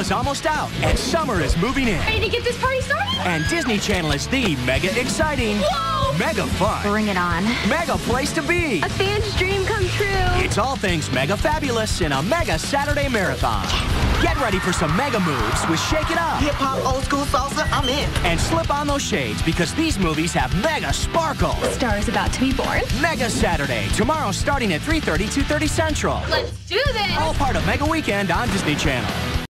is almost out, and summer is moving in. Ready to get this party started? And Disney Channel is the mega exciting, Whoa! mega fun, Bring it on. mega place to be. A fan's dream come true. It's all things mega fabulous in a mega Saturday marathon. Get ready for some mega moves with Shake It Up Hip hop, old school salsa, I'm in. and slip on those shades because these movies have mega sparkle. Star is about to be born. Mega Saturday, tomorrow starting at 3.30, 2.30 Central. Let's do this. All part of Mega Weekend on Disney Channel.